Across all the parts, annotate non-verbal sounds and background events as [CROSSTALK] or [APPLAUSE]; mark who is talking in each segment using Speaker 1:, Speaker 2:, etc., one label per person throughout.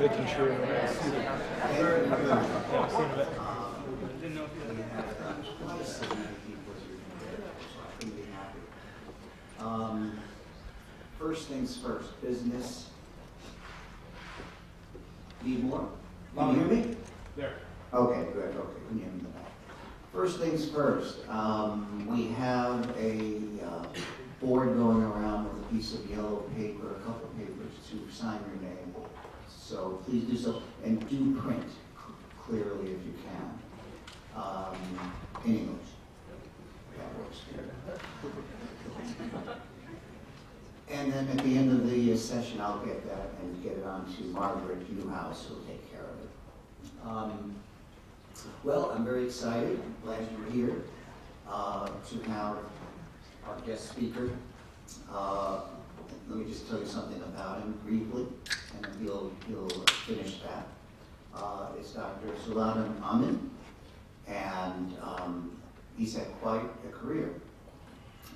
Speaker 1: making sure.
Speaker 2: You very much.
Speaker 1: Yeah, see you in a bit.
Speaker 2: We have twice as many people as you're going to get, so I couldn't be happy. Um, First things first, business. Need more? Can you hear me?
Speaker 1: There.
Speaker 2: Okay, good, okay, can you hear me? First things first, um, we have a, uh, board going around with a piece of yellow paper, a couple of papers to sign your name. So please do so, and do print clearly if you can, um, in English. That works. And then at the end of the session, I'll get that and get it on to Margaret Newhouse, who'll take care of it. Um, Well, I'm very excited, I'm glad you're here, uh, to have our guest speaker. Uh, Let me just tell you something about him briefly, and he'll, he'll finish that. Uh, It's Dr. Salehuddin Ahmed, and um, he's had quite a career.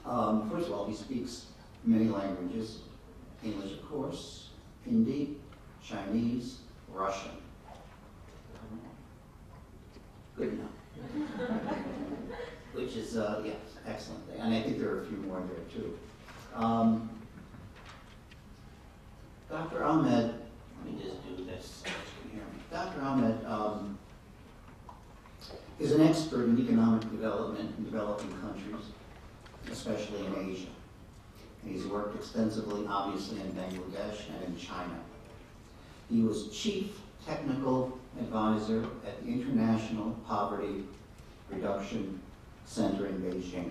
Speaker 2: Um, First of all, he speaks many languages, English, of course, Hindi, Chinese, Russian. Good enough. [LAUGHS] Which is, uh, yes, excellent and I think there are a few more there too. Um, Dr. Ahmed, let me just do this. Dr. Ahmed, um, is an expert in economic development in developing countries, especially in Asia. And he's worked extensively, obviously, in Bangladesh and in China. He was chief technical advisor at the International Poverty Reduction Center in Beijing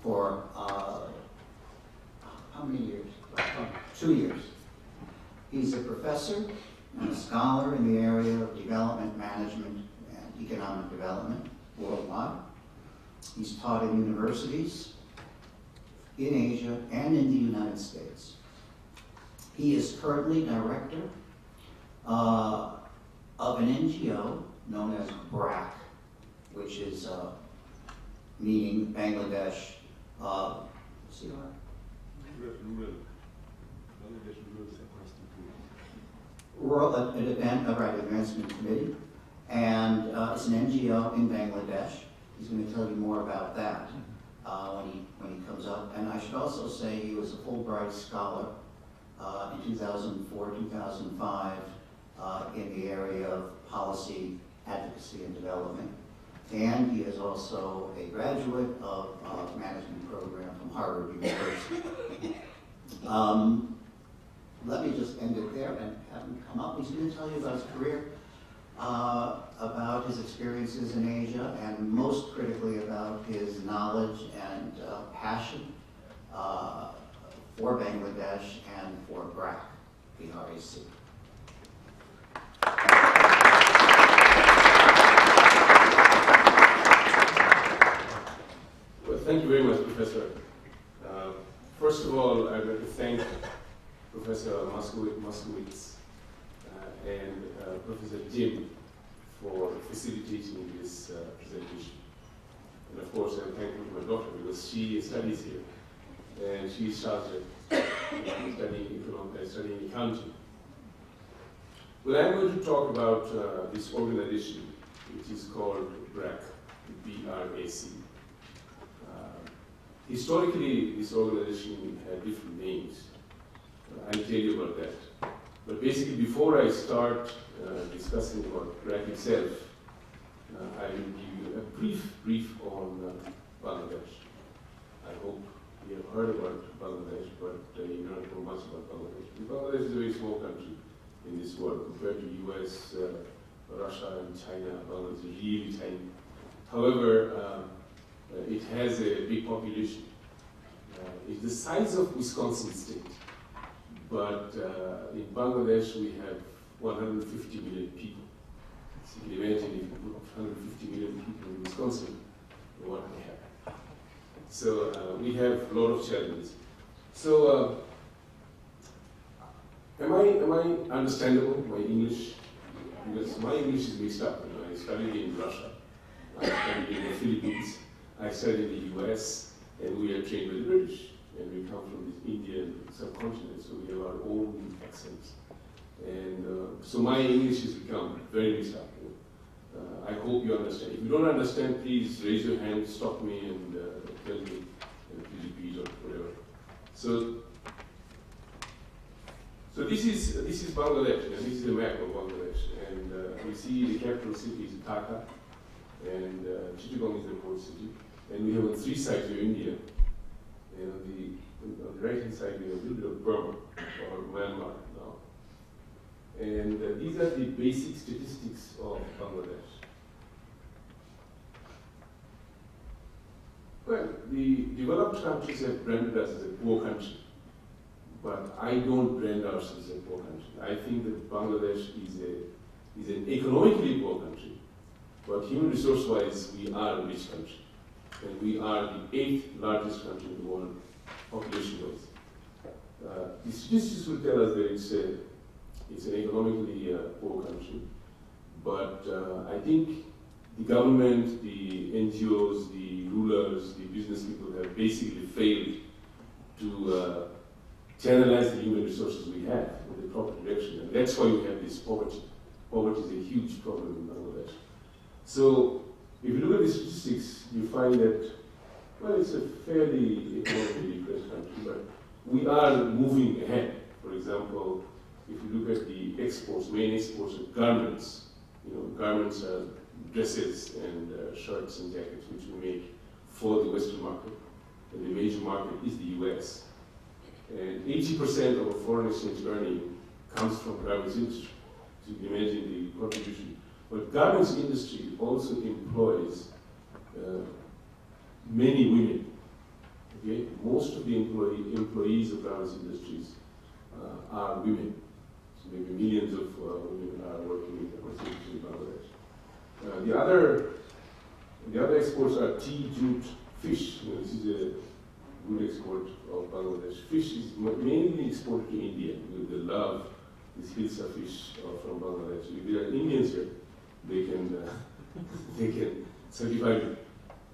Speaker 2: for, uh, how many years? Two years. He's a professor and a scholar in the area of development management and economic development worldwide. He's taught in universities in Asia and in the United States. He is currently director uh, of an NGO known as BRAC, which is uh, meaning Bangladesh. Uh, CR? Rural uh, uh, right, Advancement Committee, and uh, it's an NGO in Bangladesh. He's going to tell you more about that uh, when he when he comes up. And I should also say he was a Fulbright scholar uh, in 2004, 2005 uh, in the area of policy advocacy and development. And he is also a graduate of uh, management program from Harvard University. [LAUGHS] Um, let me just end it there and have him come up. He's going to tell you about his career, uh, about his experiences in Asia, and most critically about his knowledge and uh, passion uh, for Bangladesh and for BRAC.
Speaker 3: Well, thank you very much, Professor. Uh, first of all, I'd like to thank Professor Moskowitz, uh, and uh, Professor Jim for facilitating this uh, presentation. And of course, I'm thankful to my daughter because she studies here and she's charged with studying, economic, studying accounting. Well, I'm going to talk about uh, this organization, which is called BRAC, B-R-A-C. Uh, Historically, this organization had different names. I'll tell you about that. But basically, before I start uh, discussing about BRAC itself, uh, I will give you a brief brief on uh, Bangladesh. I hope you have heard about Bangladesh, but uh, you don't know much about Bangladesh. Bangladesh is a very small country in this world compared to US, uh, Russia, and China. Bangladesh is really tiny. However, uh, it has a big population. It's the size of Wisconsin state, but uh, in Bangladesh we have 150 million people. So you can imagine if you put 150 million people in Wisconsin, what we have. So uh, we have a lot of challenges. So uh, am I am I understandable my English? Because my English is mixed up. You know, I studied in Russia, I studied in the Philippines, I studied in the US, and we are trained with the British, and we come from this Indian subcontinent, so we have our own accents. And uh, so my English has become very mixed. Uh, I hope you understand. If you don't understand, please raise your hand, stop me, and uh, tell me, and please or whatever. So, so this is this is Bangladesh, and this is the map of Bangladesh, and uh, we see the capital city is Dhaka, and uh, Chittagong is the port city, and we have on three sides of India, and on the on the right hand side we have a little bit of Burma or Myanmar now, and uh, these are the basic statistics of Bangladesh. Well, the developed countries have branded us as a poor country, but I don't brand ourselves as a poor country. I think that Bangladesh is a is an economically poor country, but human resource-wise, we are a rich country, and we are the eighth largest country in the world population-wise. Uh, the statistics will tell us that it's a it's an economically uh, poor country, but uh, I think the government, the NGOs, the rulers, the business people have basically failed to uh, channelize the human resources we have in the proper direction. And that's why we have this poverty. Poverty is a huge problem in Bangladesh. So if you look at the statistics, you find that, well, it's a fairly economically country, but we are moving ahead. For example, if you look at the exports, main exports of garments, you know, garments are dresses and uh, shirts and jackets which we make for the Western market. And the major market is the US. And 80% of our foreign exchange earning comes from garments industry. So you can imagine the contribution. But garments industry also employs uh, many women. Okay? Most of the employee, employees of garments industries uh, are women. So maybe millions of uh, women are working in industry in Bangladesh. Uh, the other the other exports are tea, jute, fish. This is a good export of Bangladesh. Fish is mainly exported to India. Know, they love this hilsa fish uh, from Bangladesh. If there are Indians here, they can uh, [LAUGHS] they can certify it.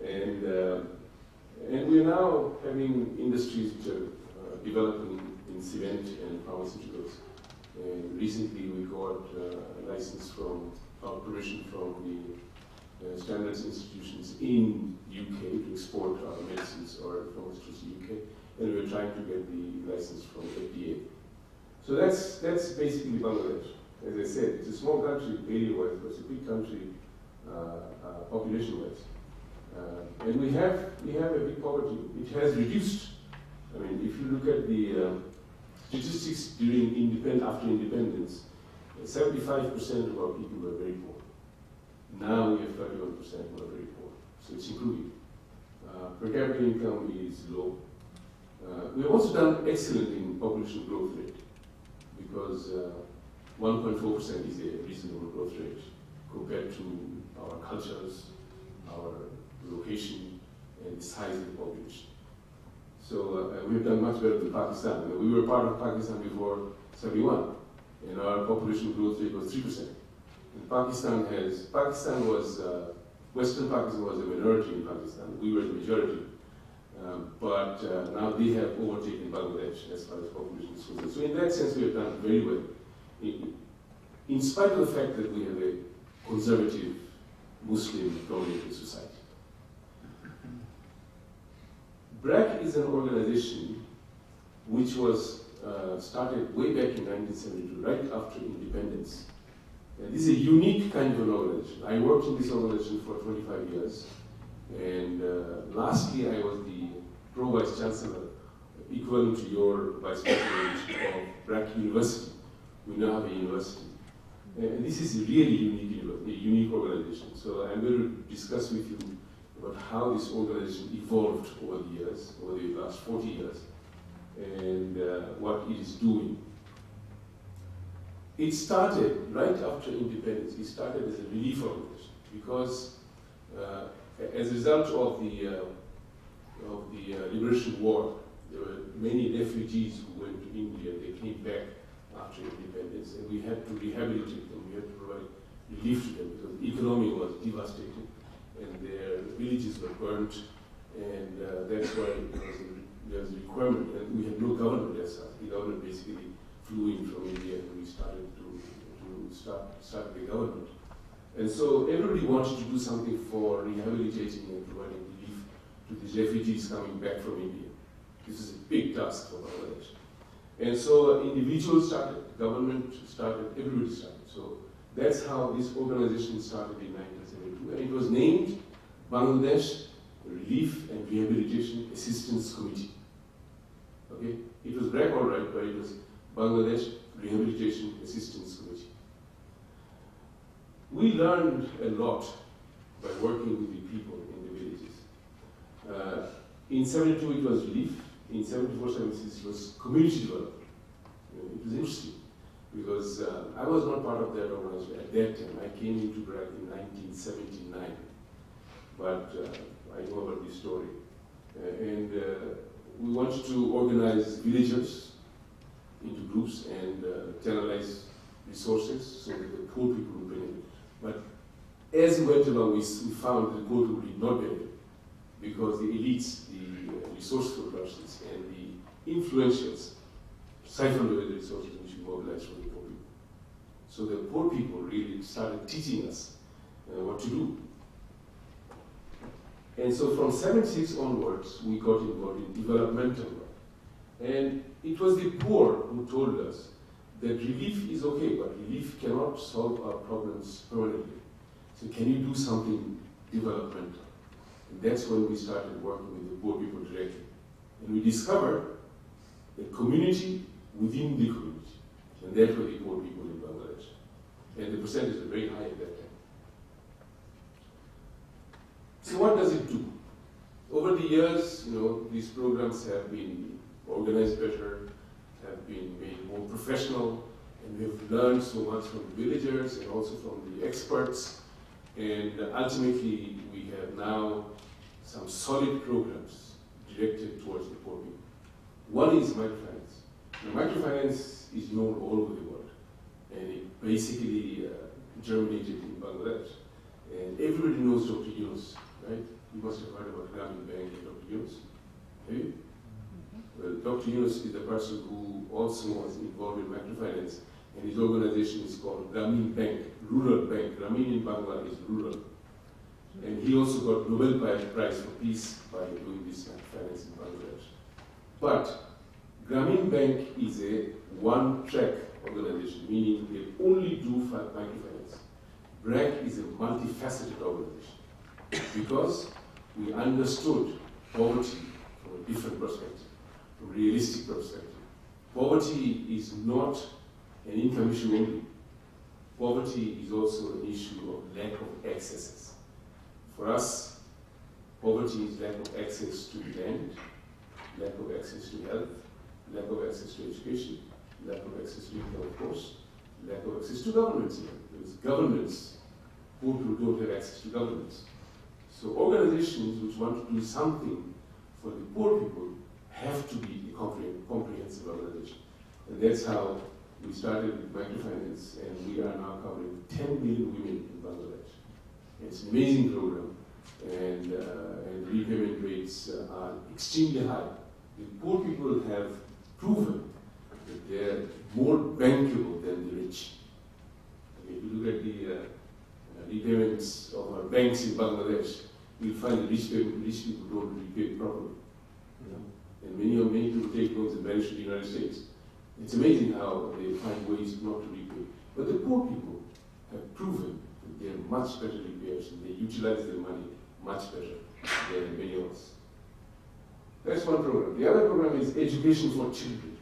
Speaker 3: And uh, and we are now having industries which are uh, developing in cement and pharmaceuticals. And recently we got uh, a license from our permission from the standards institutions in UK to export our medicines or pharmaceuticals to UK, and we're trying to get the license from FDA. So that's that's basically Bangladesh. As I said, it's a small country area-wise, but it's a big country uh, uh, population-wise. Uh, and we have we have a big poverty. It has reduced. I mean, if you look at the um, statistics during independ after independence, 75% of our people were very poor. Now we have 31% who are very poor. So it's improving. Uh, per capita income is low. Uh, we've also done excellent in population growth rate because 1.4% is a reasonable growth rate compared to our cultures, our location, and the size of the population. So uh, we've done much better than Pakistan. We were part of Pakistan before 71 and our population growth rate was 3%. And Pakistan has, Pakistan was, uh, Western Pakistan was a minority in Pakistan. We were the majority. Um, but uh, now they have overtaken Bangladesh as far as population is concerned. So in that sense, we have done very well. In, in spite of the fact that we have a conservative Muslim-dominated society. BRAC is an organization which was uh, started way back in 1972, right after independence. And this is a unique kind of an organization. I worked in this organization for 25 years, and uh, last year I was the pro vice chancellor, equivalent to your vice president of BRAC University. We now have a university. And this is a really unique, a unique organization. So I'm going to discuss with you about how this organization evolved over the years, over the last 40 years, and uh, what it is doing. It started right after independence. It started as a relief organization because, uh, as a result of the uh, of the uh, liberation war, there were many refugees who went to India. They came back after independence, and we had to rehabilitate them. We had to provide relief to them because the economy was devastated, and their villages were burnt, and uh, that's why there was, a, requirement, and we had no government as such. The government basically flew in from India and we started to, to start, start the government. And so everybody wanted to do something for rehabilitating and providing relief to these refugees coming back from India. This is a big task for Bangladesh. And so individuals started, government started, everybody started. So that's how this organization started in 1972. And it was named Bangladesh Relief and Rehabilitation Assistance Committee. Okay? It was BRAC all right, but it was Bangladesh Rehabilitation Assistance Committee. We learned a lot by working with the people in the villages. Uh, in 72 it was relief, in 74, 76 it was community development. It was interesting because uh, I was not part of that organization at that time. I came into BRAC in 1979, but uh, I know about this story. Uh, and uh, we wanted to organize villagers into groups and uh, channelize resources so that the poor people would benefit. But as we went along, we, we found that the poor people did not benefit because the elites, the uh, resourceful persons, and the influentials siphoned away the resources which we mobilized people. So the poor people really started teaching us uh, what to do. And so from 76 onwards, we got involved in developmental work. And it was the poor who told us that relief is okay, but relief cannot solve our problems permanently. So can you do something developmental? And that's when we started working with the poor people directly. And we discovered the community within the community. And that were the poor people in Bangladesh. And the percentage is very high at that time. So what does it do? Over the years, you know, these programs have been organized better, have been made more professional, and we've learned so much from the villagers and also from the experts. And ultimately, we have now some solid programs directed towards the poor people. One is microfinance. Now, microfinance is known all over the world, and it basically uh, germinated in Bangladesh. And everybody knows Dr. Yunus, right? You must have heard about Grameen Bank and Dr. Yunus. Have you? Well, Dr. Yunus is the person who also was involved in microfinance, and his organization is called Grameen Bank, Rural Bank. Grameen in Bangla is rural. And he also got Nobel Prize for Peace by doing this microfinance in Bangladesh. But Grameen Bank is a one-track organization, meaning they only do microfinance. BRAC is a multifaceted organization because we understood poverty from a different perspective, from a realistic perspective. Poverty is not an income issue only. Poverty is also an issue of lack of accesses. For us, poverty is lack of access to land, lack of access to health, lack of access to education, lack of access to income, of course, lack of access to governments. There is governments, people don't have access to governments. So organizations which want to do something for the poor people have to be a comprehensive organization. And that's how we started with microfinance, and we are now covering 10 million women in Bangladesh. It's an amazing program, and, uh, and repayment rates uh, are extremely high. The poor people have proven that they're more bankable than the rich. If you look at the uh, repayments of our banks in Bangladesh, you'll find the rich, rich people don't repay properly. And many, of many people take loans and vanish to the United States. It's amazing how they find ways not to repay. But the poor people have proven that they're much better repayers and they utilize their money much better than many of us. That's one program. The other program is education for children.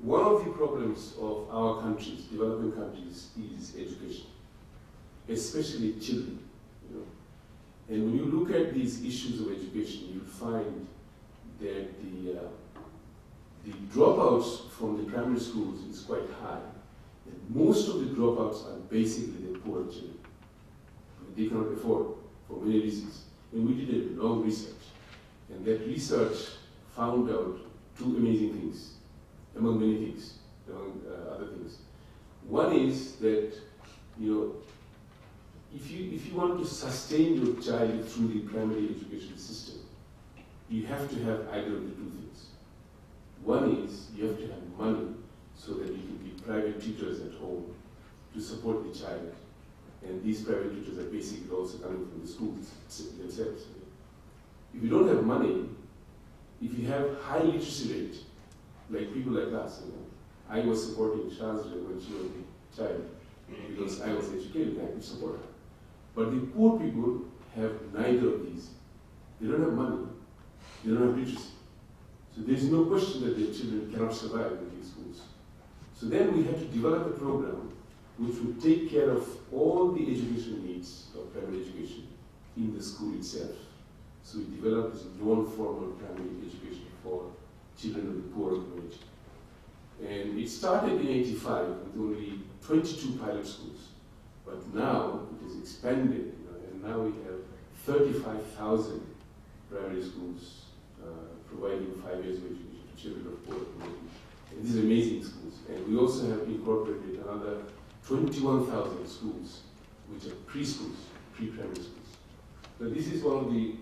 Speaker 3: One of the problems of our countries, developing countries, is education, especially children. You know. And when you look at these issues of education, you find that the, uh, the dropouts from the primary schools is quite high. And most of the dropouts are basically the poor children. They cannot afford for many reasons. And we did a long research. And that research found out two amazing things, among many things, among uh, other things. One is that, you know, if you, if you want to sustain your child through the primary education system, you have to have either of the two things. One is you have to have money so that you can be private tutors at home to support the child. And these private tutors are basically also coming from the schools themselves. If you don't have money, if you have high literacy rate, like people like us, you know, I was supporting Shazra when she was a child because I was educated, I could support her. But the poor people have neither of these. They don't have money, they don't have literacy. So there's no question that their children cannot survive in these schools. So then we had to develop a program which would take care of all the educational needs of primary education in the school itself. So we developed this non-formal primary education for children of the poor community. And it started in 85 with only 22 pilot schools. But now it has expanded, you know, and now we have 35,000 primary schools uh, providing five years of education to children of poor communities. And these are amazing schools. And we also have incorporated another 21,000 schools, which are preschools, pre-primary schools. So this is one of the,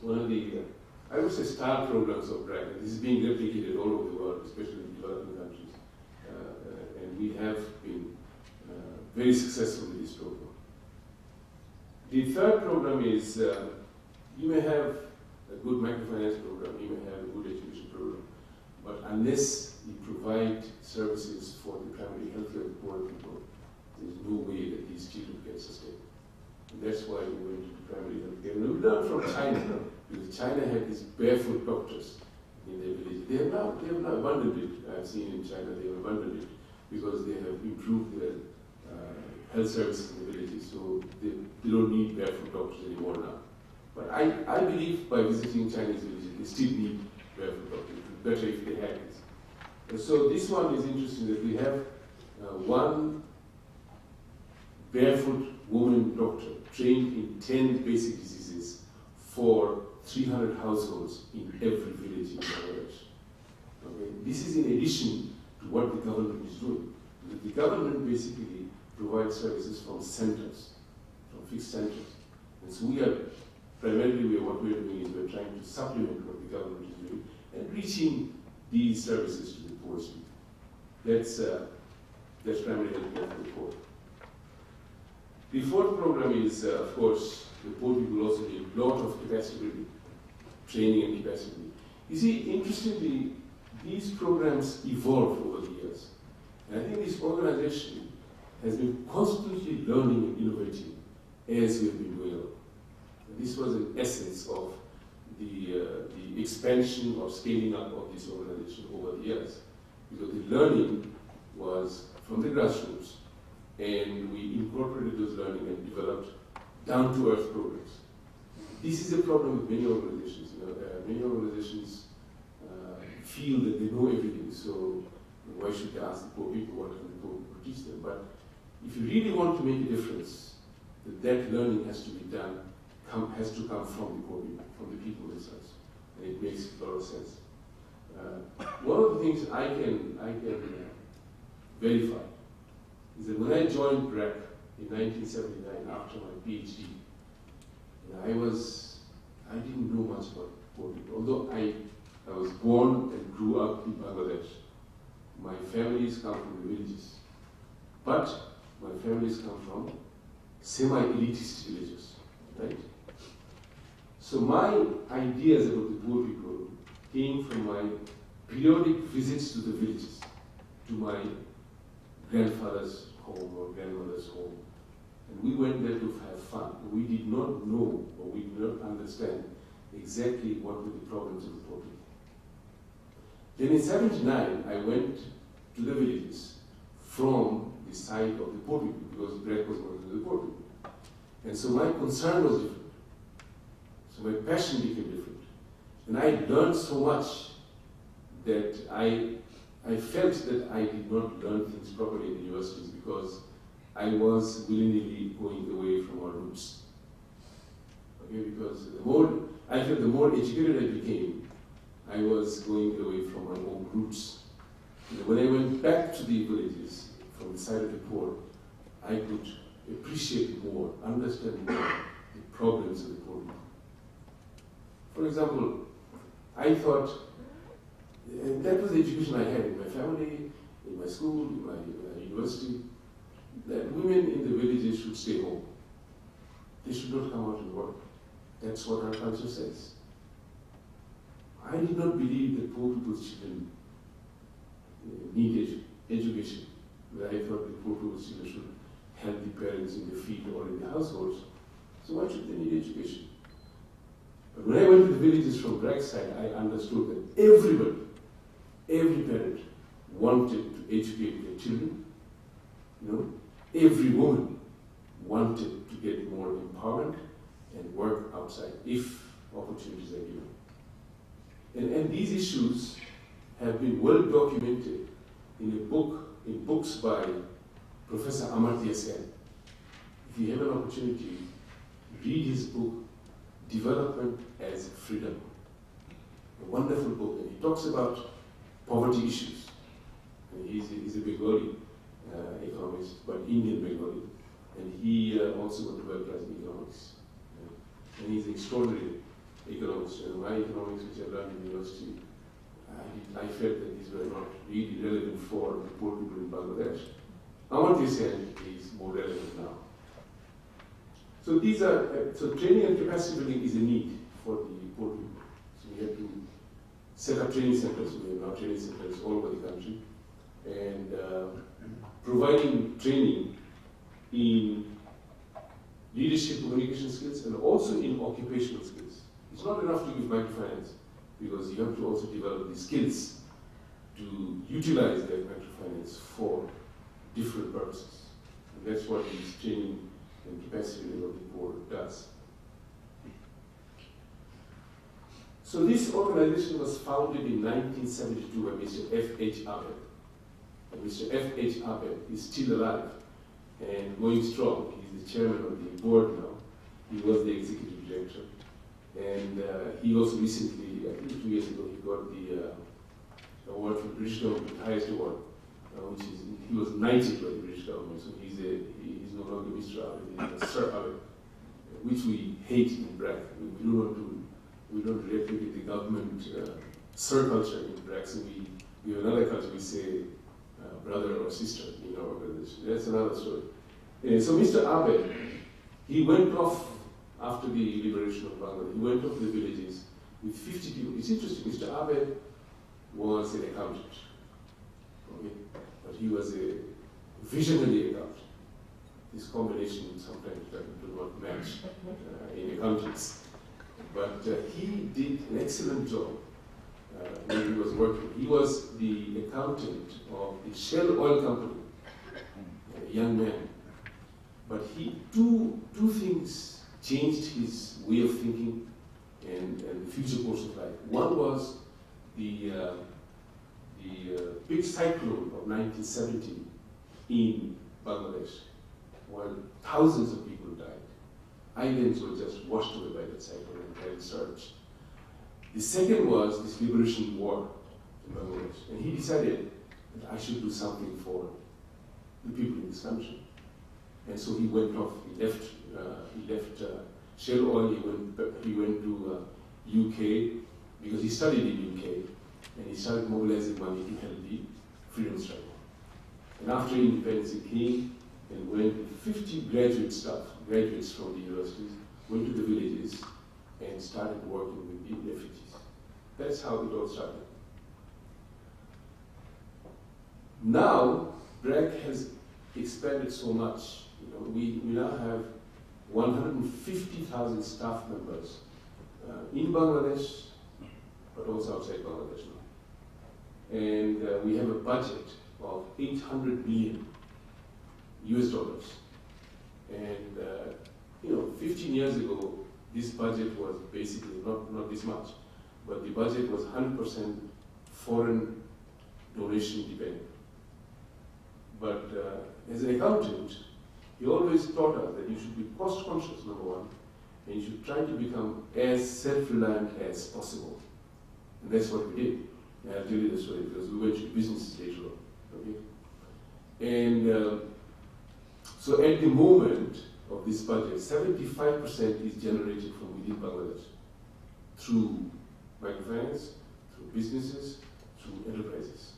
Speaker 3: one of the, uh, I would say, star programs of BRAC. This is being replicated all over the world, especially in developing countries. Uh, uh, and we have been uh, very successful with this program. The third program is, uh, you may have a good microfinance program, you may have a good education program, but unless you provide services for the primary health care of poor people, there's no way that these children can sustain. And that's why we went into primary health care. And we learned from China, because China had these barefoot doctors in their village. They have now, they have now abandoned it. I've seen in China they have abandoned it because they have improved their uh, health services in the villages, so they, they don't need barefoot doctors anymore now. But I, I believe by visiting Chinese villages, they still need barefoot doctors. Better if they had this. And so this one is interesting that we have uh, one barefoot woman doctor trained in 10 basic diseases for 300 households in every village in Bangladesh. Okay? This is in addition to what the government is doing. The government basically provides services from centers, from fixed centers. And so we are, primarily what we are doing is we're trying to supplement what the government is doing and reaching these services to the poorest people. That's, uh, that's primarily for the poor. The fourth program is, uh, of course, the poor people also need a lot of capacity building, training and capacity. You see, interestingly, these programs evolve over the years. And I think this organization has been constantly learning and innovating as we've been doing this was an essence of the, uh, the expansion or scaling up of this organization over the years. Because the learning was from the grassroots, and we incorporated those learning and developed down-to-earth programs. This is a problem with many organizations. You know, uh, many organizations uh, feel that they know everything, so why should they ask the poor people what can the poor people teach them? But if you really want to make a difference, that, learning has to be done, come, has to come from the poor people, from the people themselves, and it makes a lot of sense. Uh, one of the things I can I can verify is that when I joined BRAC in 1979 after my PhD, I was I didn't know much about people, although I I was born and grew up in Bangladesh. My families come from the villages. But my families come from semi-elitist villages, right? So my ideas about the poor people came from my periodic visits to the villages, to my grandfather's home or grandmother's home. And we went there to have fun. We did not know or we did not understand exactly what were the problems of the people. Then in 79, I went to the villages from the side of the people because BRAC was working with the people. And so my concern was different. So my passion became different. And I learned so much that I, I felt that I did not learn things properly in the universities because I was willingly going away from our roots. Okay, because the more, I felt the more educated I became, I was going away from my own roots. Know, when I went back to the villages from the side of the poor, I could appreciate more, understand more the problems of the poor. For example, I thought And that was the education I had in my family, in my school, in my, in my university, that women in the villages should stay home. They should not come out and work. That's what our culture says. I did not believe that poor people's children needed need edu- education. I thought that poor people's children should help the parents in the field or in the households. So why should they need education? But when I went to the villages from BRAC's side, I understood that everybody, every parent wanted to educate their children. You know, every woman wanted to get more empowerment and work outside if opportunities are given. And, and these issues have been well documented in a book, in books by Professor Amartya Sen. If you have an opportunity, read his book, Development as Freedom. A wonderful book, and he talks about poverty issues. And he's a, he's a Bengali uh, economist, but Indian Bengali. And he also got Nobel Prize in economics. Uh, and he's an extraordinary economist. And my economics, which I learned in university, I, I felt that these were not really relevant for the poor people in Bangladesh. Amartya Sen is more relevant now. So these are, uh, so training and capacity building is a need for the poor people. So we have to set up training centers. We have now training centers all over the country. And uh, providing training in leadership communication skills and also in occupational skills. It's not enough to give microfinance because you have to also develop the skills to utilize that microfinance for different purposes. And that's what this training and capacity development board does. So this organization was founded in 1972 by Mr. F.H. Abed. Mr. F.H. Abed is still alive and going strong. He's the chairman of the board now. He was the executive director. And uh, he also recently, I think two years ago, he got the uh, award from British government, the highest award, uh, which is, he was knighted by the British government, so he's, a, he's no longer Mr. Abed, he's Sir Abed, which we hate in BRAC. We, don't to, we don't replicate the government uh, Sir culture in BRAC, so we, we have another culture, we say brother or sister in our organization. That's another story. Anyway, so Mr. Abed, he went off after the liberation of Bangladesh. He went off to the villages with 50 people. It's interesting, Mr. Abed was an accountant, okay? but he was a visionary accountant. This combination sometimes does not match uh, in accountants. But uh, he did an excellent job uh, when he was working. He was the accountant of the Shell Oil Company, a young man. But he two two things changed his way of thinking and, and the future course of life. One was the uh, the uh, big cyclone of 1970 in Bangladesh, when thousands of people died. Islands were just washed away by that cyclone and carried surge. The second was this liberation war in Bangladesh. And he decided that I should do something for the people in this country. And so he went off, he left, uh, he left uh, Shell Oil, he went, he went to uh, UK because he studied in UK and he started mobilizing money to help the freedom struggle. And after independence he came and went with 50 graduate staff, graduates from the universities, went to the villages and started working with the refugees. That's how it all started. Now, BRAC has expanded so much. You know, we, we now have 150,000 staff members uh, in Bangladesh, but also outside Bangladesh now. And uh, we have a budget of 800 billion US dollars. And, uh, you know, 15 years ago, this budget was basically not, not this much, but the budget was 100% foreign donation dependent. But uh, as an accountant, he always taught us that you should be cost conscious, number one, and you should try to become as self reliant as possible. And that's what we did. And I'll tell you the story because we went to businesses later on. Okay? And uh, so at the moment of this budget, 75% is generated from within Bangladesh through microfinance, through businesses, through enterprises.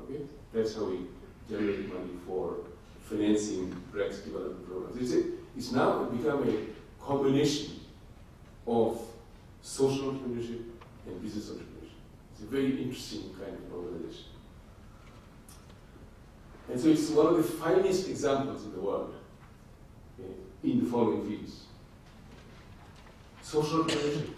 Speaker 3: Okay, that's how we generate money for financing BRAC's development programs. It's, a, it's now become a combination of social entrepreneurship and business entrepreneurship. It's a very interesting kind of organization. And so it's one of the finest examples in the world in the following fields. Social entrepreneurship.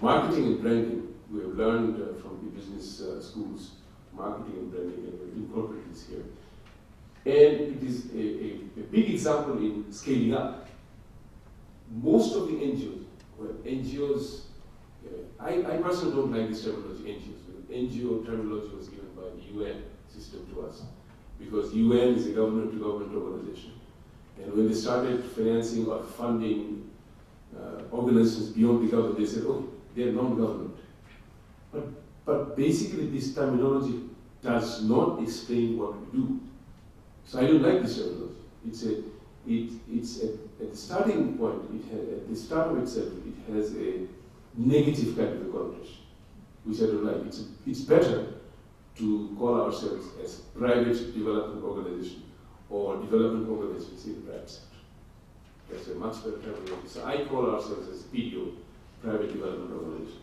Speaker 3: Marketing and branding, we have learned uh, from the business uh, schools, marketing and branding, and we incorporate this here. And it is a, a, a big example in scaling up. Most of the NGOs, well, NGOs, uh, I, I personally don't like this terminology, NGOs. NGO terminology was given by the UN system to us because UN is a government-to-government organization. And when they started financing or funding uh, organizations beyond the government, they said, oh, they're non-government. But, but basically this terminology does not explain what we do. So I don't like this terminology. It's a, it, it's a, at the starting point, it at the start of itself, it has a negative kind of a connotation, which I don't like. It's, it's better to call ourselves as private development organization or development organizations in the private sector. That's a much better terminology. So I call ourselves as PDO, private development organization.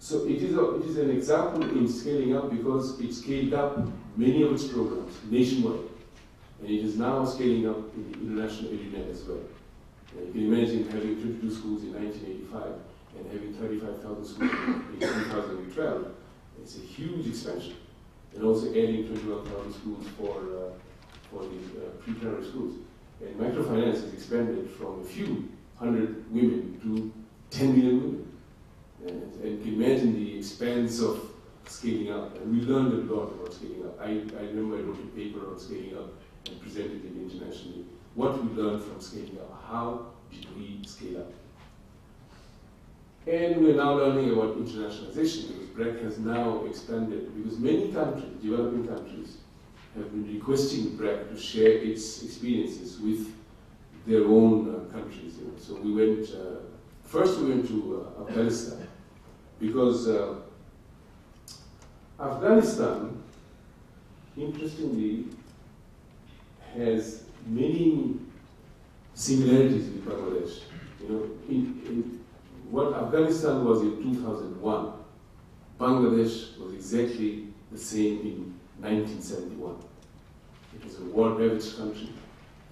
Speaker 3: So it is, a, it is an example in scaling up because it scaled up many of its programs nationwide. And it is now scaling up in the international arena as well. And you can imagine having 22 schools in 1985 and having 35,000 schools in 2012. It's a huge expansion. And also adding 21,000 schools for, uh, for the uh, pre-primary schools. And microfinance has expanded from a few hundred women to 10 million women. And, and can imagine the expanse of scaling up. And we learned a lot about scaling up. I, I remember I wrote a paper on scaling up and presented it internationally. What we learned from scaling up. How did we scale up? And we're now learning about internationalization because BRAC has now expanded because many countries, developing countries, have been requesting BRAC to share its experiences with their own uh, countries. You know. So we went, uh, first we went to uh, Afghanistan because uh, Afghanistan, interestingly, has many similarities with Bangladesh. You know, in, in what Afghanistan was in 2001, Bangladesh was exactly the same in 1971. It was a war-ravaged country,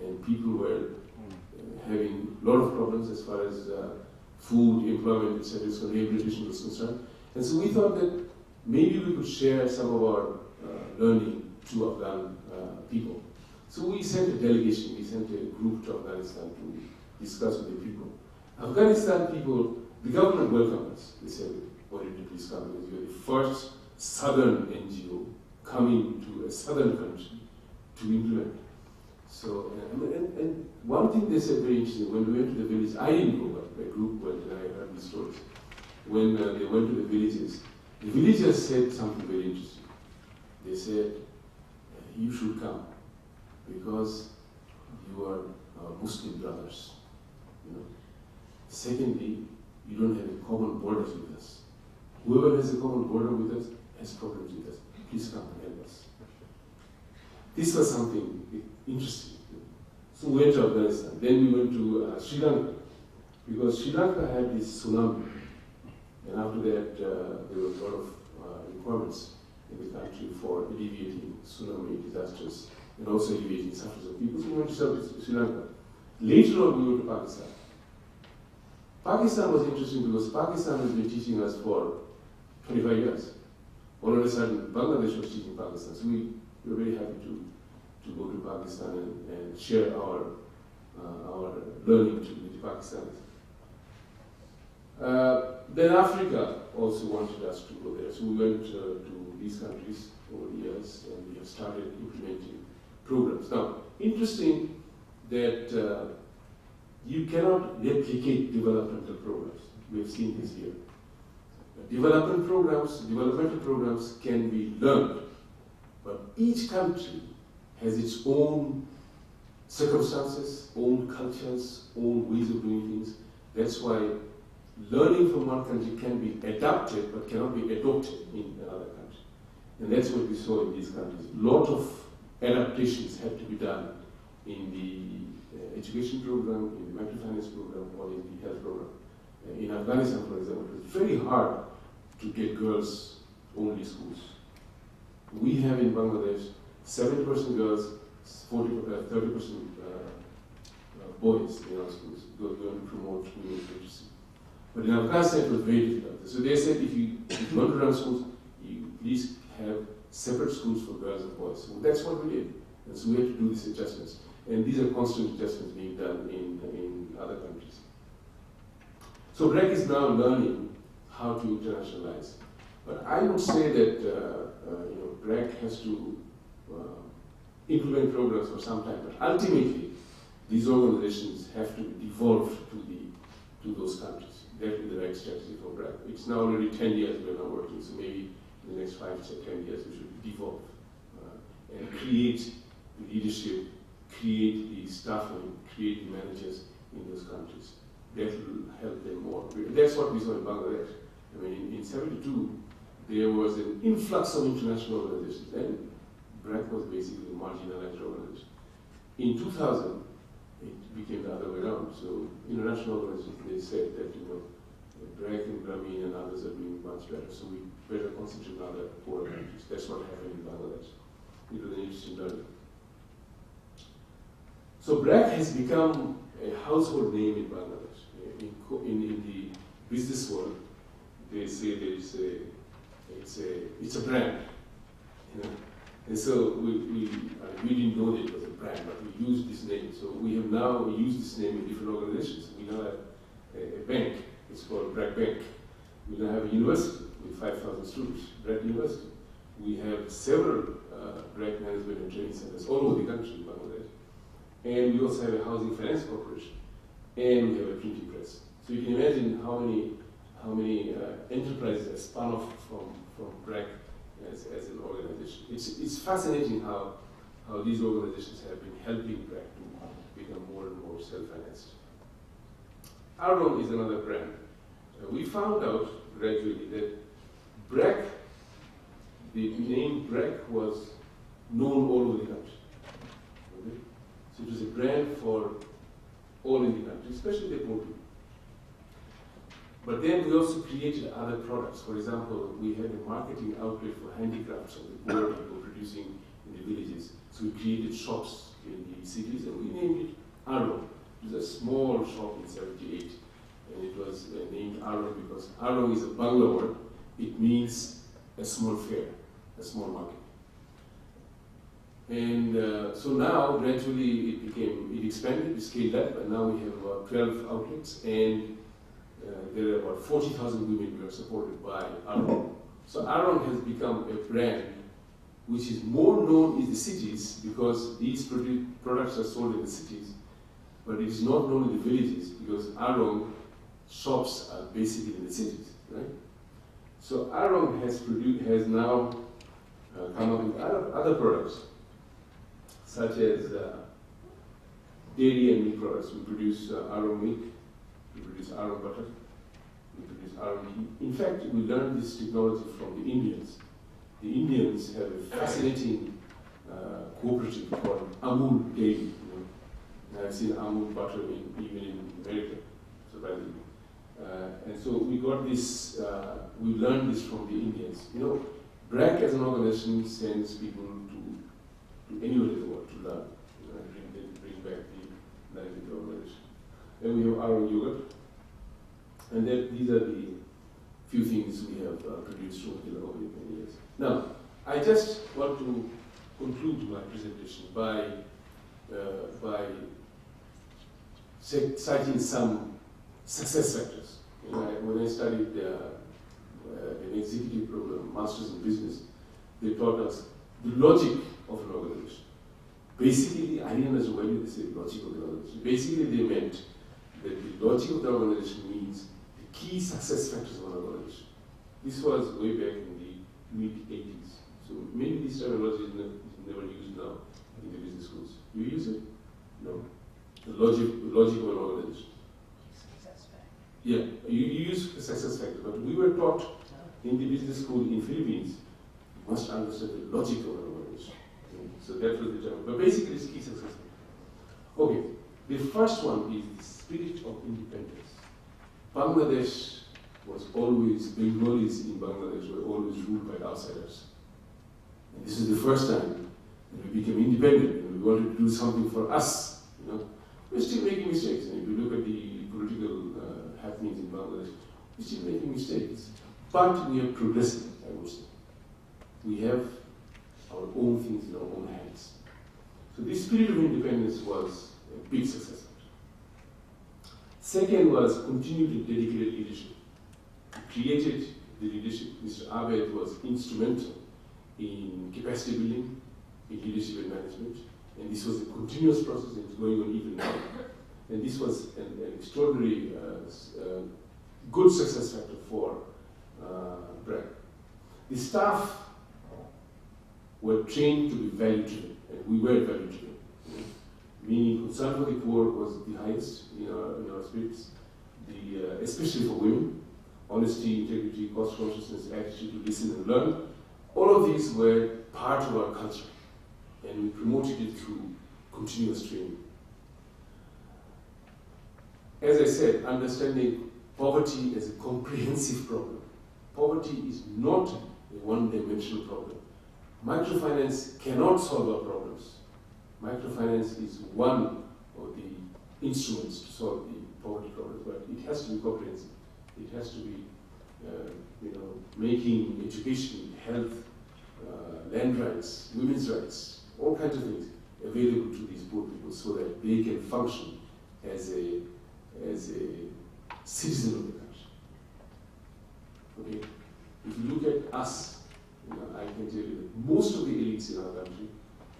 Speaker 3: and people were uh, having a lot of problems as far as uh, food, employment, etc., so rehabilitation was concerned. And so we thought that maybe we could share some of our uh, learning to Afghan uh, people. So we sent a delegation, we sent a group to Afghanistan to discuss with the people. Afghanistan people, the government welcomed us. They said, why did you please come? Because you're the first southern NGO coming to a southern country to implement. So, and, and, and, one thing they said very interesting, when we went to the village, I didn't go, but a group went and I heard these stories. When uh, they went to the villages, the villagers said something very interesting. They said, you should come because you are our Muslim brothers. You know. Secondly, you don't have a common borders with us. Whoever has a common border with us has problems with us. Please come and help us. This was something interesting. So we went to Afghanistan. Then we went to uh, Sri Lanka because Sri Lanka had this tsunami, and after that uh, there were a lot of uh, requirements in the country for alleviating tsunami disasters and also alleviating suffering of people. So we went to Sri Lanka. Later on, we went to Pakistan. Pakistan was interesting because Pakistan has been teaching us for 25 years. All of a sudden, Bangladesh was teaching Pakistan. So we, we were very happy to, to go to Pakistan and, and share our, uh, our learning to, with the Pakistanis. Uh, then Africa also wanted us to go there. So we went uh, to these countries over the years and we have started implementing programs. Now, interesting that uh, you cannot replicate developmental programs. We have seen this here. Development programs, developmental programs can be learned, but each country has its own circumstances, own cultures, own ways of doing things. That's why learning from one country can be adapted but cannot be adopted in another country. And that's what we saw in these countries. A lot of adaptations had to be done in the education program, in the microfinance program, or in the health program. Uh, in Afghanistan, for example, it was very hard to get girls only schools. We have in Bangladesh 70% girls, 40, uh, 30% uh, uh, boys in our schools. We're going to promote women's literacy. But in Afghanistan, it was very difficult. So they said if you, if you want to run schools, you please have separate schools for girls and boys. So that's what we did. And so we had to do these adjustments. And these are constant adjustments being done in, in other countries. So BRAC is now learning how to internationalize. But I would say that uh, uh, you know, has to uh, implement programs for some time, but ultimately these organizations have to devolve to, the, to those countries. That would be the right strategy for BRAC. It's now already 10 years we're now working, so maybe in the next five to 10 years we should devolve uh, and create leadership, create the staff and create the managers in those countries. That will help them more. That's what we saw in Bangladesh. I mean, in, in 72, there was an influx of international organizations, and BRAC was basically a marginalized organization. In 2000, it became the other way around. So international organizations, they said that, you know, BRAC and Grameen and others are doing much better, so we better concentrate on other poorer countries. That's what happened in Bangladesh. It was an interesting learning. So BRAC has become a household name in Bangladesh. In, in, in the business world, they say there is a it's a it's a brand, you know. And so we, we, uh, we didn't know that it was a brand, but we used this name. So we have now used this name in different organizations. We now have a, a bank, it's called BRAC Bank. We now have a university with 5,000 students, BRAC University. We have several uh, BRAC management and training centers all over the country Bangladesh. And we also have a housing finance corporation. And we have a printing press. So you can imagine how many, how many uh, enterprises are spun off from from BRAC as, as an organization. It's, it's fascinating how, how these organizations have been helping BRAC to become more and more self-financed. Arong is another brand. Uh, we found out gradually that BRAC, the name BRAC was known all over the country. So it was a brand for all in the country, especially the poor people. But then we also created other products. For example, we had a marketing outlet for handicrafts of the poor people producing in the villages. So we created shops in the cities and we named it Arong. It was a small shop in 78 and it was named Arong because Arong is a Bangla word. It means a small fair, a small market. And uh, so now, gradually, it became, it expanded, it scaled up, and now we have about 12 outlets, and uh, there are about 40,000 women who are supported by Arong. So Arong has become a brand which is more known in the cities because these produ products are sold in the cities, but it is not known in the villages because Arong shops are basically in the cities, right? So Arong has, has now uh, come up with other, other products, such as uh, dairy and milk products. We produce uh, Arong milk, we produce Arong butter, we produce Arong ghee. In fact, we learned this technology from the Indians. The Indians have a fascinating uh, cooperative called Amul Dairy. I've seen Amul butter in, even in America, surprisingly. Uh, and so we got this, uh, we learned this from the Indians. You know, BRAC as an organization sends people to, to anywhere in the world know, and bring, back the knowledge of the. Then we have our yogurt, and that these are the few things we have uh, produced over the over the many years. Now, I just want to conclude my presentation by uh, by citing some success factors. You know, when I studied uh, uh, an executive program, Masters in Business, they taught us the logic of an organization. Basically, I didn't understand why they say logic of the organization. Basically, they meant that the logic of the organization means the key success factors of an organization. This was way back in the mid 80s. So maybe this terminology is never used now in the business schools. You use it? No. The logic, the logic of an organization. Yeah, you, you use success factor, but we were taught in the business school in Philippines, you must understand the logic of an. So was the term. But basically, it's key success. Okay, the first one is the spirit of independence. Bangladesh was always, Bengalis in Bangladesh were always ruled by outsiders. And this is the first time that we became independent and we wanted to do something for us. You know, we're still making mistakes. And if you look at the political uh, happenings in Bangladesh, we're still making mistakes. But we are progressing, I would say. We have our own things in our own hands. So this spirit of independence was a big success. Second was continued dedicated leadership. We created the leadership. Mr. Abed was instrumental in capacity building, in leadership and management. And this was a continuous process and it's going on even now. And this was an, an extraordinary uh, uh, good success factor for uh, BRAC. The staff were trained to be value driven, and we were value driven. Meaning, concern for the poor was the highest in our, in our spirits, the, uh, especially for women. Honesty, integrity, cost consciousness, attitude to listen and learn. All of these were part of our culture, and we promoted it through continuous training. As I said, understanding poverty as a comprehensive problem. Poverty is not a one-dimensional problem. Microfinance cannot solve our problems. Microfinance is one of the instruments to solve the poverty problems, but it has to be comprehensive. It has to be, uh, you know, making education, health, uh, land rights, women's rights, all kinds of things available to these poor people so that they can function as a as a citizen of the country. Okay? If you look at us, you know, I can tell you that most of the elites in our country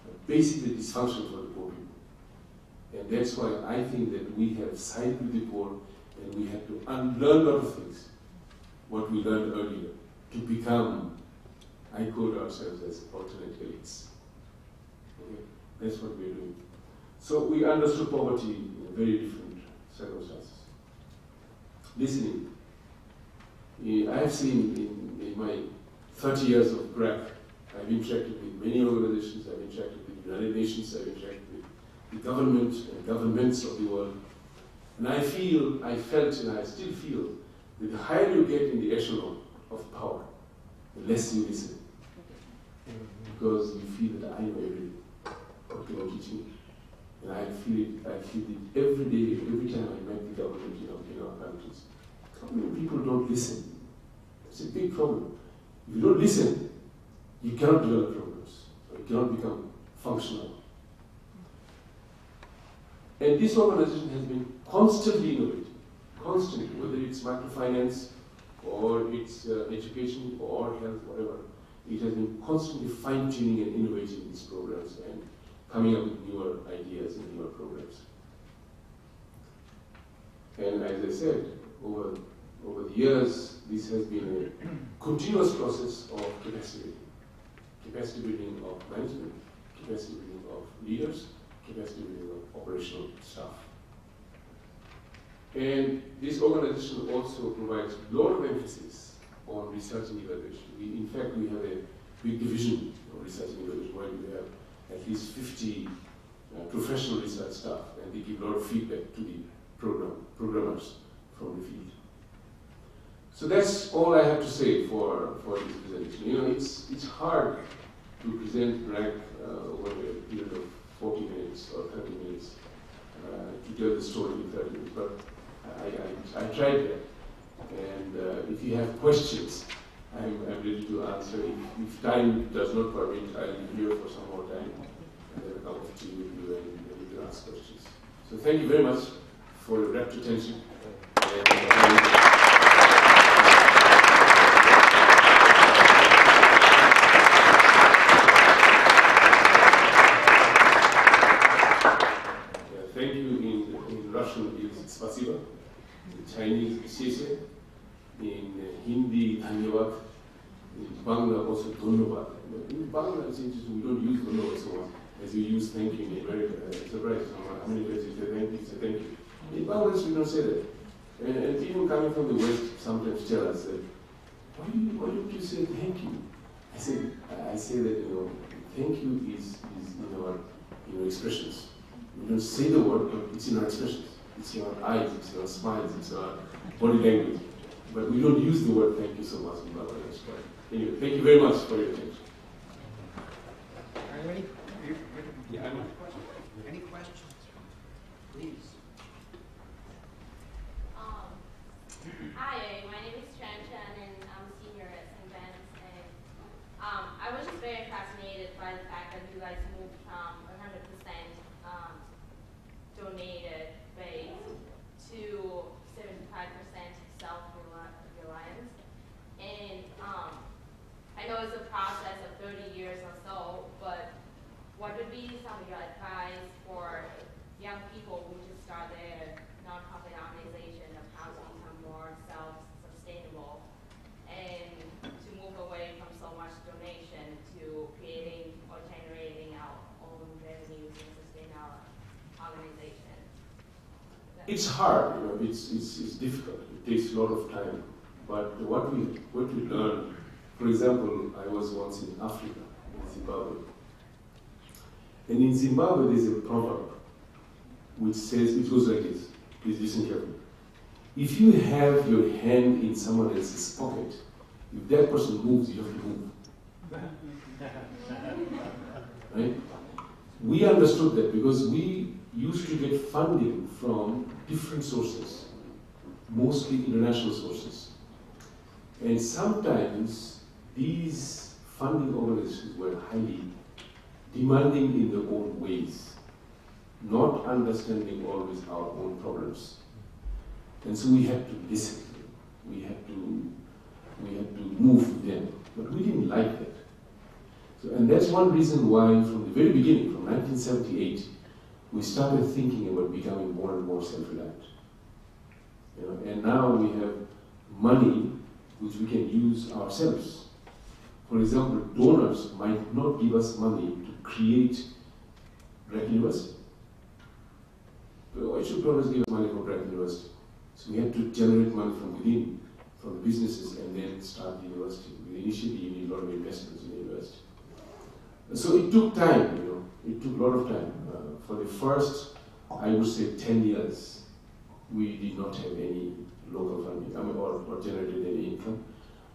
Speaker 3: are basically dysfunctional for the poor people. And that's why I think that we have sided with the poor and we have to unlearn a lot of things, what we learned earlier, to become, I quote ourselves as alternate elites. Okay? That's what we're doing. So we understood poverty in very different circumstances. Listening. Eh, I have seen in, in my 30 years of BRAC, I've interacted with many organizations, I've interacted with the United Nations, I've interacted with the government and governments of the world. And I feel, I felt, and I still feel, that the higher you get in the echelon of power, the less you listen. Because you feel that I know everything. What can you teach me? And I feel it, I feel it every day, every time I met the government you know, in our countries. How many people don't listen? It's a big problem. If you don't listen, you cannot develop programs. You cannot become functional. And this organization has been constantly innovating, constantly, whether it's microfinance or it's uh, education or health, whatever. It has been constantly fine-tuning and innovating these programs and coming up with newer ideas and newer programs. And as I said, over, over the years, this has been a continuous process of capacity building. Capacity building of management, capacity building of leaders, capacity building of operational staff. And this organization also provides a lot of emphasis on research and evaluation. We, in fact, we have a big division of research and evaluation where we have at least 50 uh, professional research staff, and they give a lot of feedback to the program, programmers from the field. So that's all I have to say for, for this presentation. You know, it's, it's hard to present BRAC uh, over a period of 40 minutes or 30 minutes uh, to tell the story in 30 minutes, but I, I, I tried that. And uh, if you have questions, I'm, I'm ready to answer. If, if time does not permit, I'll be here for some more time and then come to you and, you can ask questions. So thank you very much for your rapt attention. And, uh, thank you in, in Russian is spasibo, in Chinese is in Hindi dhanyavad, in Bangla also dhanyavad. In Bangla it's interesting, we don't use dhanyavad so much as you use thank you in America. Uh, surprised how many places say thank you, say thank you. In Bangladesh we don't say that. And, and people coming from the West sometimes tell us that, why, do you, why don't you say thank you? I say, I say that, you know, thank you is, is in our in our expressions. We don't say the word, but it's in our expressions. It's your eyes, it's your smiles, it's your body language. But we don't use the word thank you so much in Bangladesh. But anyway, thank you very much for your attention.
Speaker 2: Are you ready?
Speaker 1: Yeah, I'm
Speaker 2: Any questions? Please.
Speaker 4: Um, hi, my name is Chan, and I'm a senior at St. Ben's. And um, I was just very fascinated by the fact that you guys moved from 100% um, donated to 75% self-reliance. And um, I know it's a process of 30 years or so, but what would be some of your advice for young people who just start their nonprofit organization of how to become more self-sustainable and to move away from so much donation to creating or generating our own revenues and sustain our organization?
Speaker 3: It's hard, you know, it's, it's, it's difficult. It takes a lot of time. But what we, what we learn, for example, I was once in Africa, in Zimbabwe. And in Zimbabwe, there's a proverb which says, it goes like this. Please listen carefully. If you have your hand in someone else's pocket, if that person moves, you have to move. [LAUGHS] Right? We understood that because we used to get funding from different sources, mostly international sources. And sometimes these funding organizations were highly demanding in their own ways, not understanding always our own problems. And so we had to listen. We had to we had to move with them. But we didn't like that. So, and that's one reason why from the very beginning, from 1978, we started thinking about becoming more and more self-reliant. You know, and now we have money which we can use ourselves. For example, donors might not give us money to create BRAC University. Why should donors give us money for BRAC University? So we had to generate money from within, from the businesses, and then start the university. Initially, you need a lot of investments in the university. So it took time, you know, it took a lot of time. Uh, for the first, I would say, 10 years, we did not have any local funding I mean, or, or generated any income.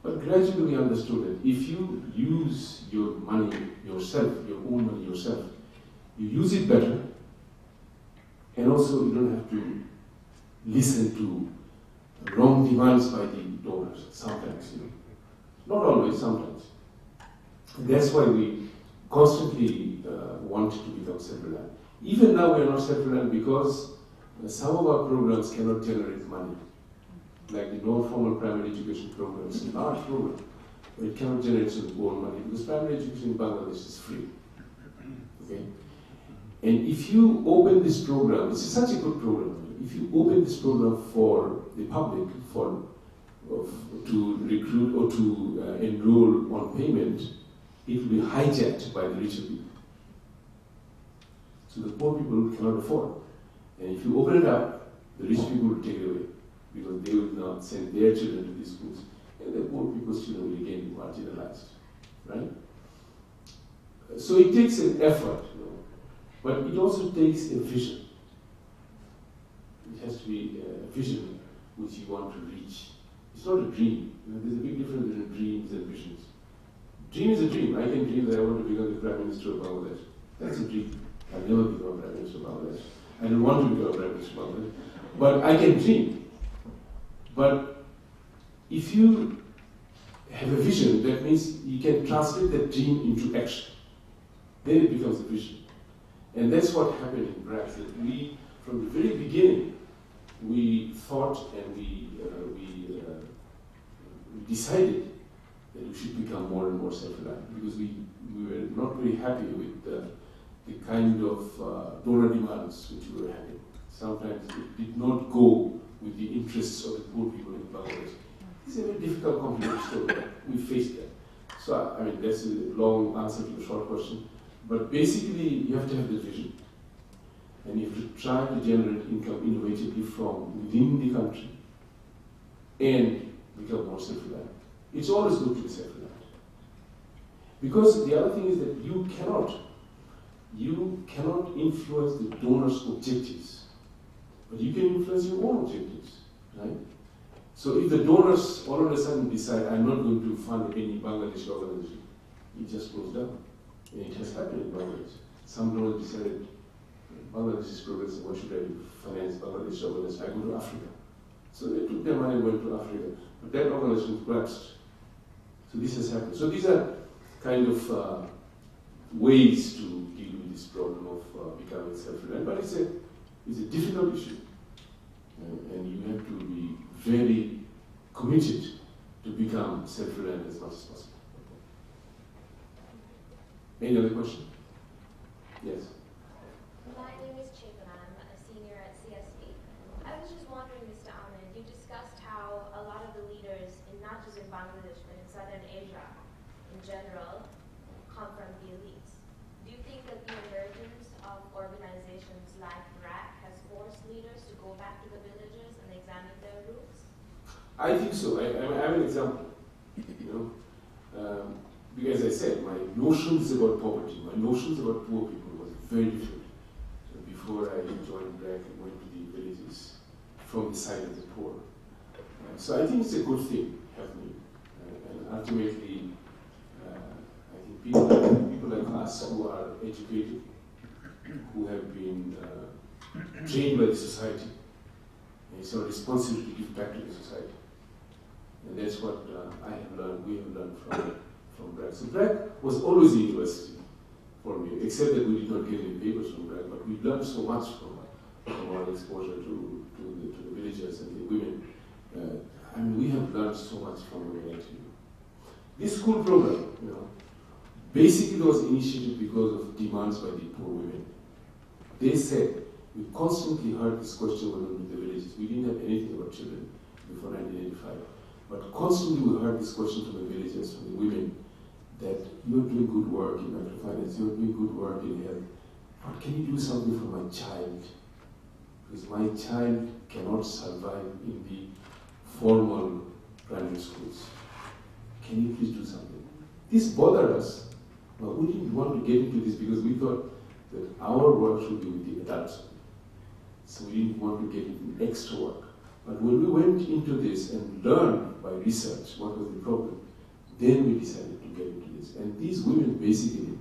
Speaker 3: But gradually we understood that if you use your money yourself, your own money yourself, you use it better, and also you don't have to listen to wrong demands by the donors sometimes, you know. Not always, sometimes. That's why we constantly uh, want to become self-reliant. Even now we are not self-reliant because uh, some of our programs cannot generate money. Like the non-formal primary education program is a large program, but it cannot generate its own money because primary education in Bangladesh is free. Okay? And if you open this program, this is such a good program. If you open this program for the public, for of, to recruit or to uh, enroll on payment, it will be hijacked by the richer people. So the poor people cannot afford. And if you open it up, the rich people will take it away because they will not send their children to these schools, and the poor people's children will again be marginalized, right? So it takes an effort, you know, but it also takes a vision. It has to be a vision which you want to reach. It's not a dream. You know, there's a big difference between dreams and visions. Dream is a dream. I can dream that I want to become the Prime Minister of Bangladesh. That's a dream. I'll never become Prime Minister of Bangladesh. I don't want to become Prime Minister of Bangladesh. But I can dream. But if you have a vision, that means you can translate that dream into action. Then it becomes a vision. And that's what happened in. That we, from the very beginning, we thought and we, uh, we, uh, decided we should become more and more self-reliant because we, we were not very happy with the, the kind of uh, donor demands which we were having. Sometimes it did not go with the interests of the poor people in Bangladesh. It's a very difficult, complicated story. We faced that. So, I mean, that's a long answer to the short question. But basically, you have to have the vision. And you have to try to generate income innovatively from within the country and become more self-reliant. It's always good to be self-reliant. Because the other thing is that you cannot, you cannot influence the donor's objectives, but you can influence your own objectives, right? So if the donors all of a sudden decide, I'm not going to fund any Bangladeshi organization, it just goes down. And it has happened in Bangladesh. Some donors decided, Bangladesh is progressing, why should I finance Bangladesh organization? I go to Africa. So they took their money and went to Africa. But that organization collapsed. So this has happened. So these are kind of uh, ways to deal with this problem of uh, becoming self-reliant. But it's a, it's a difficult issue. And, and you have to be very committed to become self-reliant as much as possible. Any other question? Yes.
Speaker 5: My name is Chapin. I'm a senior at CSB. I was just wondering, Mr. Ahmed, you discussed how a lot of the leaders, in not just in Bangladesh, but in Southern Asia in general, come from the elites. Do you think that the emergence of organizations like BRAC has forced leaders to go back to the villages and examine their roots?
Speaker 3: I think so. I, I, have an example. You know, um, because I said, my notions about poverty, my notions about poor people was very different So before I joined BRAC and went to the villages from the side of the poor. Uh, so I think it's a good thing happening. Uh, and ultimately, uh, I think people like, people like us who are educated, who have been uh, trained by the society, and it's our responsibility to give back to the society. And that's what uh, I have learned, we have learned from from BRAC. So BRAC was always a university for me, except that we did not get any papers from BRAC, but we learned so much from, from our exposure to, to, the, to the villagers and the women. Uh, I mean, we have learned so much from actually. This school program, you know, basically it was initiated because of demands by the poor women. They said, we constantly heard this question when we were in the villages. We didn't have anything about children before 1985. But constantly we heard this question from the villagers, from the women, that you're doing good work in microfinance, you're doing good work in health, but can you do something for my child? Because my child cannot survive in the formal primary schools. Can you please do something? This bothered us, but we didn't want to get into this because we thought that our work should be with the adults. So we didn't want to get into extra work. But when we went into this and learned by research what was the problem, then we decided to get into this. And these women basically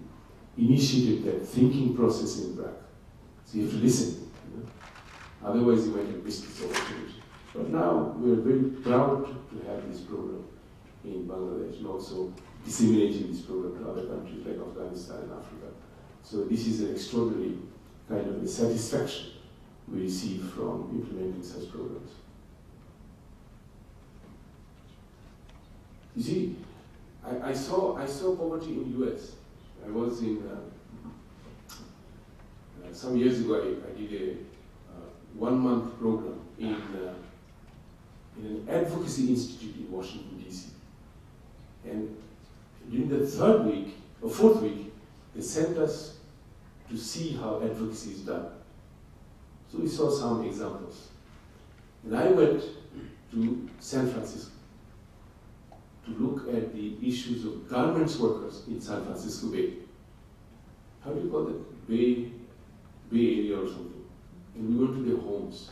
Speaker 3: initiated that thinking process in BRAC. So you have to listen. You know? Otherwise, you might have missed this opportunity. But now we are very proud to have this program in Bangladesh and also disseminating this program to other countries like Afghanistan and Africa. So this is an extraordinary kind of a satisfaction we receive from implementing such programs. You see, I, I, saw I saw poverty in the U.S. I was in uh, uh, some years ago. I, I did a uh, one month program in uh, in an advocacy institute in Washington D.C. And during the third week or fourth week, they sent us to see how advocacy is done. So we saw some examples. And I went to San Francisco to look at the issues of garments workers in San Francisco Bay. How do you call it? Bay, Bay Area or something. And we went to their homes.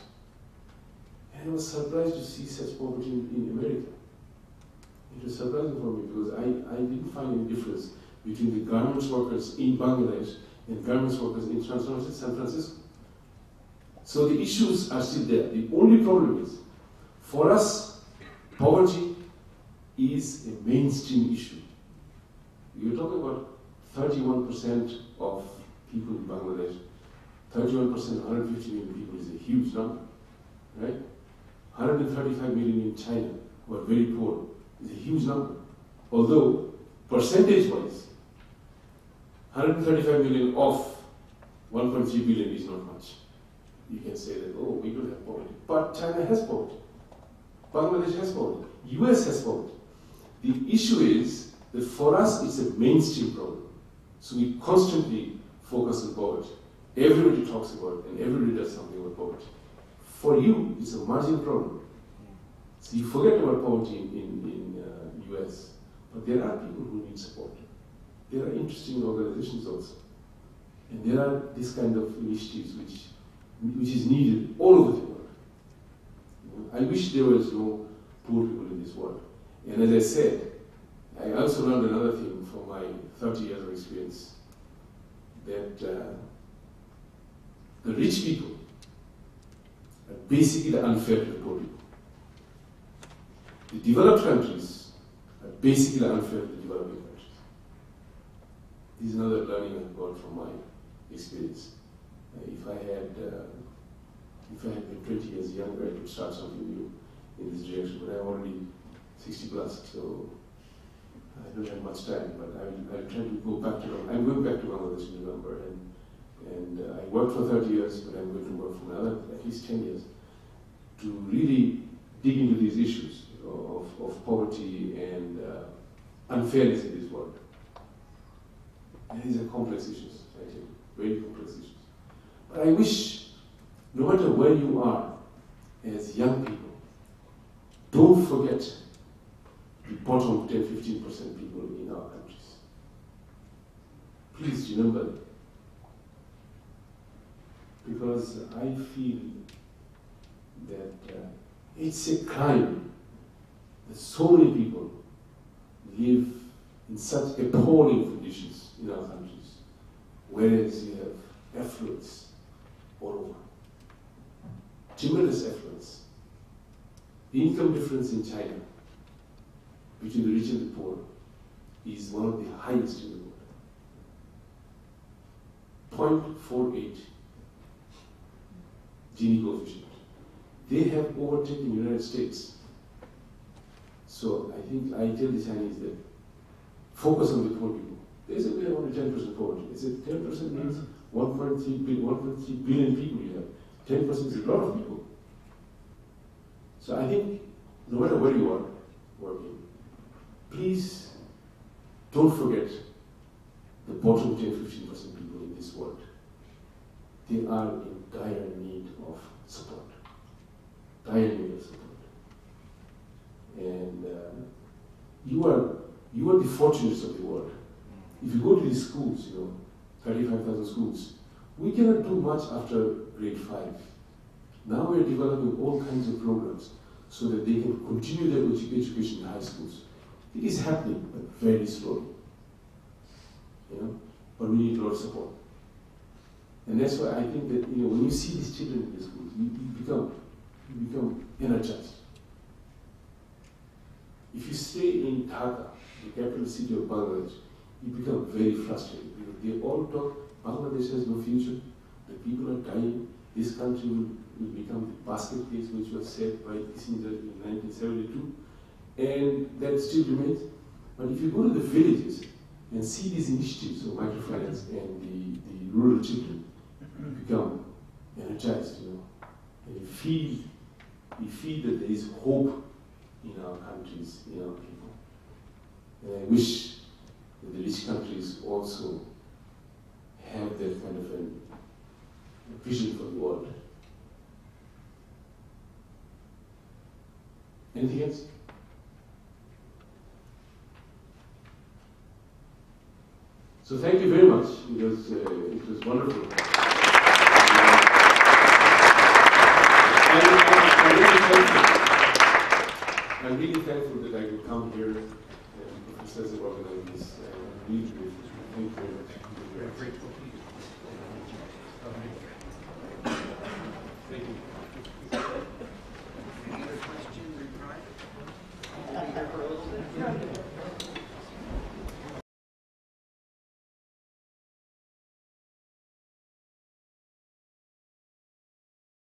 Speaker 3: And I was surprised to see such poverty in, in America. It was surprising for me because I, I didn't find any difference between the garments workers in Bangladesh and garments workers in San Francisco. So the issues are still there. The only problem is, for us, poverty is a mainstream issue. You're talking about 31% of people in Bangladesh. 31%, 150 million people is a huge number, right? 135 million in China who are very poor is a huge number. Although, percentage-wise, 135 million of 1.3 billion is not much. You can say that, oh, we don't have poverty. But China has poverty. Bangladesh has poverty. US has poverty. The issue is that for us, it's a mainstream problem. So we constantly focus on poverty. Everybody talks about it, and everybody does something about poverty. For you, it's a marginal problem. So you forget about poverty in, in, in uh, US, but there are people who need support. There are interesting organizations also. And there are this kind of initiatives which, which is needed all over the world. I wish there was no poor people in this world. And as I said, I also learned another thing from my 30 years of experience that uh, the rich people are basically unfair to the poor people. The developed countries are basically unfair to the developing countries. This is another learning I've got from my experience. Uh, if I had uh, if I had been 20 years younger, I could start something new in this direction. But I'm already 60 plus, so I don't have much time. But I will try to go back to I'm going back to Bangladesh in November, and and uh, I worked for 30 years, but I'm going to work for another at least 10 years to really dig into these issues of, of poverty and uh, unfairness in this world. And these are complex issues, I you, very complex issues. But I wish, no matter where you are as young people, don't forget the bottom 10 15% people in our countries. Please remember them. Because I feel that uh, it's a crime that so many people live in such appalling conditions in our countries, whereas you have affluence all over. Tremendous affluence. The income difference in China between the rich and the poor is one of the highest in the world. 0.48 Gini coefficient. They have overtaken the United States. So I think I tell the Chinese that focus on the poor people. They say we have only 10% poverty. They said 10% means 1.3 billion, 1.3 billion people you have. 10% is a lot of people. So I think no matter where you are working, please don't forget the bottom 10 15% people in this world. They are in dire need of support. Dire need of support. And uh, you are you are the fortunates of the world. If you go to these schools, you know, 35,000 schools, we cannot do much after grade 5. Now we are developing all kinds of programs so that they can continue their education in high schools. It is happening, but very slowly. You know, but we need a lot of support. And that's why I think that you know when you see these children in the schools, you, you become you become energized. If you stay in Dhaka, the capital city of Bangladesh, you become very frustrated because they all talk Bangladesh has no future, the people are dying, this country will, will become the basket case which was said by Kissinger in 1972, and that still remains. But if you go to the villages and see these initiatives of microfinance and the, the rural children, become energized, you know, and you feel, you feel that there is hope in our countries, in our people. And I wish that the rich countries also have that kind of a vision for the world. Anything else? So thank you very much. It was, uh, it was wonderful. I'm, I'm really thankful. I'm really thankful that I could come here and Professor Zerov and I uh, uh Thank you very much.
Speaker 1: Thank you.